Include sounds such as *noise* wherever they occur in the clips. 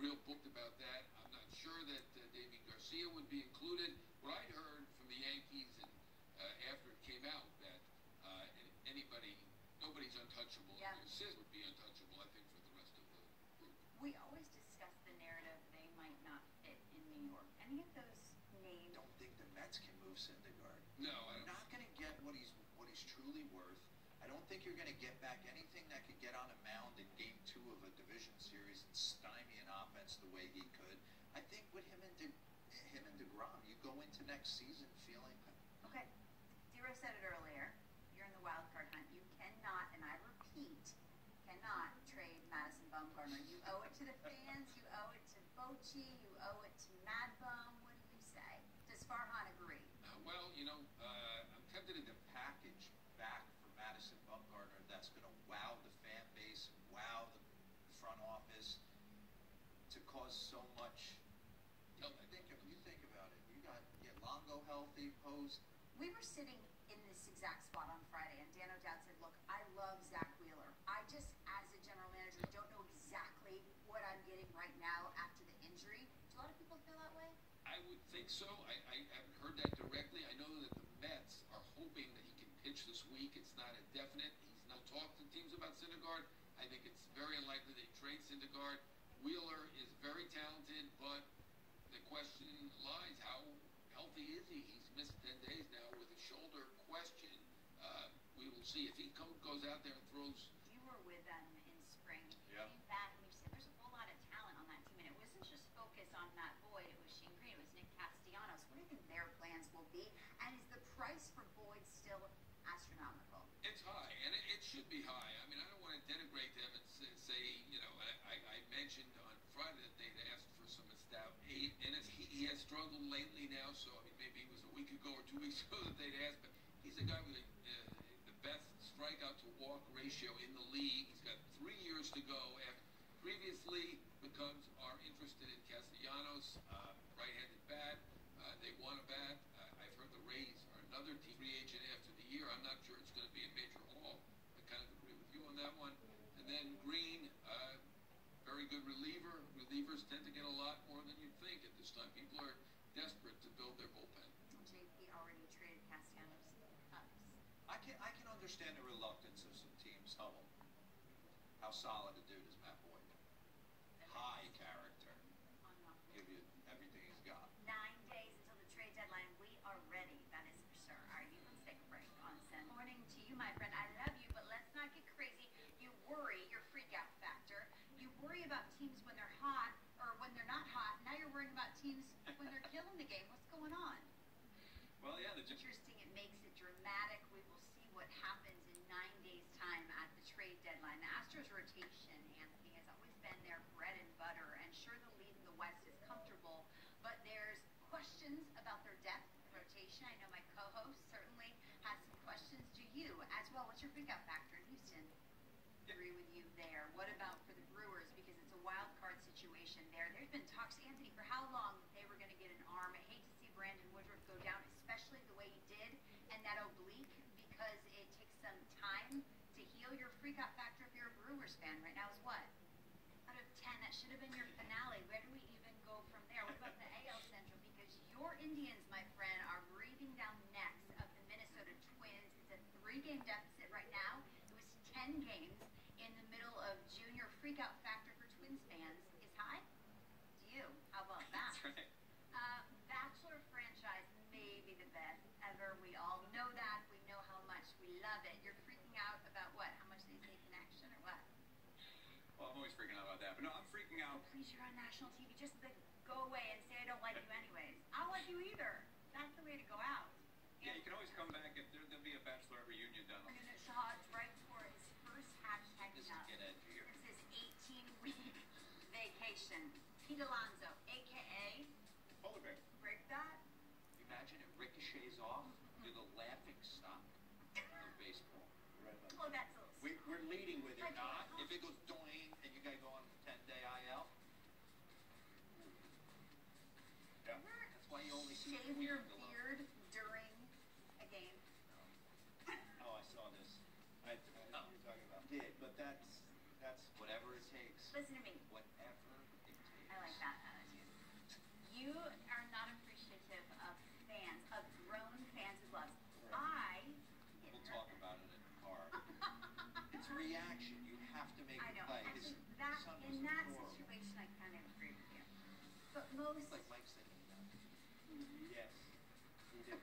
real booked about that. I'm not sure that uh, Deivi Garcia would be included. What I heard from the Yankees and uh, after it came out that uh, anybody, nobody's untouchable. Yeah. Sis would be untouchable, I think, for the rest of the group. We always discuss the narrative they might not fit in New York. Any of those names? don't think the Mets can move Syndergaard. No, I You're don't. going to get what he's what he's truly worth. I don't think you're going to get back anything that could get on a mound in Game Two of a division series and stymie an offense the way he could. I think with him and De, him and Degrom, you go into next season feeling Okay. Zero said it earlier. You're in the wild card hunt. You cannot, and I repeat, cannot trade Madison Bumgarner. You owe it to the fans. You owe it to Bochy. You owe it to Mad Bum. What do you say? Does Farhan agree? Uh, well, you know, uh, I'm tempted to the package back for Madison Bumgarner that's going to wow the fan base, wow the front office, to cause so much. You know, I think if you think about it, you got get Longo healthy, post. We were sitting in this exact spot on Friday, and Dan O'Dowd said, "Look, I love Zack Wheeler. I just, as a general manager, don't know exactly what I'm getting right now after the injury." Do a lot of people feel that way? I would think so. I, I haven't heard that directly. I know that the Mets are hoping that he can pitch this week. It's not a definite. He's not talked to teams about Syndergaard. I think it's very unlikely they trade Syndergaard. Wheeler is very talented, but the question lies: How healthy is he? He's missed ten days now with a shoulder question. Uh, we will see if he come, goes out there and throws. You were with them in spring. Yeah. Came back and you said there's a whole lot of talent on that team, and it wasn't just focused on Matt Boyd. It was Shane Greene. It was Nick Castellanos. What do you think their plans will be? And is the price for Boyd still astronomical? It's high, and it, it should be high. I mean, I don't want to denigrate them and say, you know, I, I, mentioned on Friday that they'd asked for some it's, he, he has struggled lately now. So I mean, maybe it was a week ago or two *laughs* weeks ago that they'd asked, but he's a guy with a, uh, the best strikeout to walk ratio in the league. He's got three years to go. After previously, Cubs are interested in Castellanos, uh, right-handed bat. Uh, they want a bat. Uh, I've heard the Rays are another team free agent after the year. I'm not sure it's going to be a major haul. I kind of agree with you on that one. And then Greene, uh, very good reliever. Relievers tend to get a lot more than you'd think at this time. People are desperate to build their bullpen. JP already traded Castellanos to the Cubs. I can I can understand the reluctance of some teams. How how solid a dude is Matt Boyd? High character. Give you everything he's got. Nine days until the trade deadline. We are ready. That is for sure. All right, you let's take a break on Sun. Morning to you, my friend. I love you, but let's not get crazy. You worry your freak out factor. You worry about teams when they're hot or when they're not hot. Now you're worrying about teams when they're killing the game. What's going on? Well, yeah, the Interesting. It makes it dramatic. We will see what happens in nine days' time at the trade deadline. The Astros rotation, Anthony, has always been their bread and butter, and sure, the lead in the West is comfortable, but there's questions about their depth rotation. I know my co-host certainly has some questions. Do you as well? What's your pickup factor in Houston? Agree with you there. What about for the Brewers? Because it's a wild card situation there. There's been talks, Anthony, for how long they were going to get an arm. I hate to see Brandon Woodruff go down, especially the way he did, and that oblique, because it takes some time to heal your freak out factor if you're a Brewers fan. Right now is what? Out of 10, that should have been your finale. Where do we even go from there? What about the AL Central? Because your Indians, my friend, are breathing down the necks of the Minnesota Twins. It's a three-game deficit right now. It was 10 games in the middle of junior freakout factor for Twins fans is high. To you, how about that? That's right. Uh, Bachelor franchise may be the best ever. We all know that. We know how much it. You're freaking out about what? How much they say connection or what? Well, I'm always freaking out about that. But no, I'm freaking out. Please, you're on national TV. Just like, go away and say I don't like you anyways. I don't like you either. That's the way to go out. Yeah, you can always come back if there, there'll be a bachelor reunion done. We're gonna Shah's right for his first hashtag This is get edgy here. This is 18 week *laughs* vacation. Pete Alonso, aka Polar bear. break that. Imagine it ricochets off. You're the laughing stock of baseball. Right about Oh, that's a We, we're leading with it, Okay. not if goes doing and you gotta go on 10 day IL. Yeah. That's why you only see shave the your weekend beard during a game. Oh, I saw this. I, I Oh. you're talking about. Did, but that's that's Whatever it takes. Listen to me. Whatever it takes. I have to make I him know, play. and His that, son was in that situation, I kind of agree with you. But most, Like Mike said, he did. Mm-hmm. Yes, he did.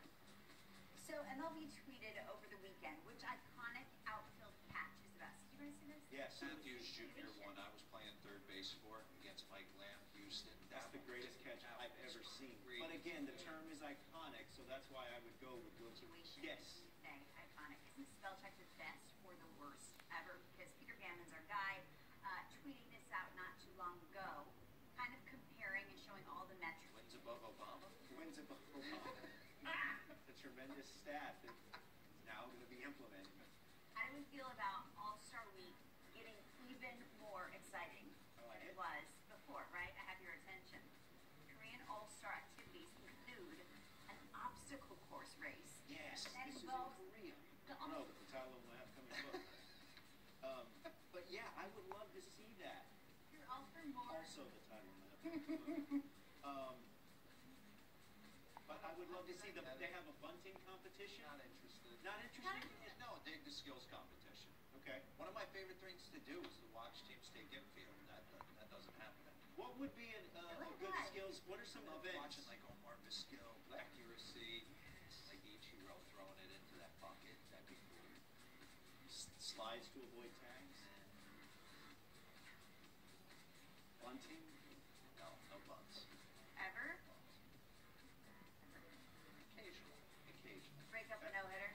so MLB tweeted over the weekend, which iconic outfield catch is the best. Did you guys see this? Yes. Matthews Jr. one I was playing third base for against Mike Lamb, Houston. That's the greatest catch that I've ever seen. great. But again, the term is iconic, so that's why I would go with the Situation. Yes. You iconic. Isn't Spellcheck the best or the worst ever? Because Peter Gammons, our guy, uh, tweeting this out not too long ago, kind of comparing and showing all the metrics. wins above Obama. Wins above Obama. The tremendous staff that is now going to be implemented. How do we feel about All Star Week getting even more exciting like than it was before, right? I have your attention. Korean All Star activities include an obstacle course race. Yes. That This is in involves Korea. the Oh, no, but the title of my upcoming book. Um, but yeah, I would love to see that. You're all for more. Also the title of my upcoming book. *laughs* Um, but I would love to see them. they have a bunting competition. Not interested. Not interested? Yeah, no, dig the skills competition. Okay. One of my favorite things to do is to watch teams take infield. That that doesn't happen anymore. What would be an, uh, a good good. skills? What are some I love events? watching like Omar Vizquel, accuracy, like Ichiro throwing it into that bucket. That'd be cool. Slides to avoid tags. Bunting. Occasionally. Break up a no hitter?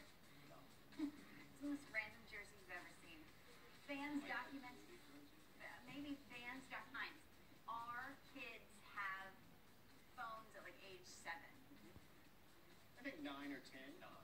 It's the most random jersey you've ever seen. Fans document, maybe fans document. Our kids have phones at like age seven. I think nine or ten. Nine.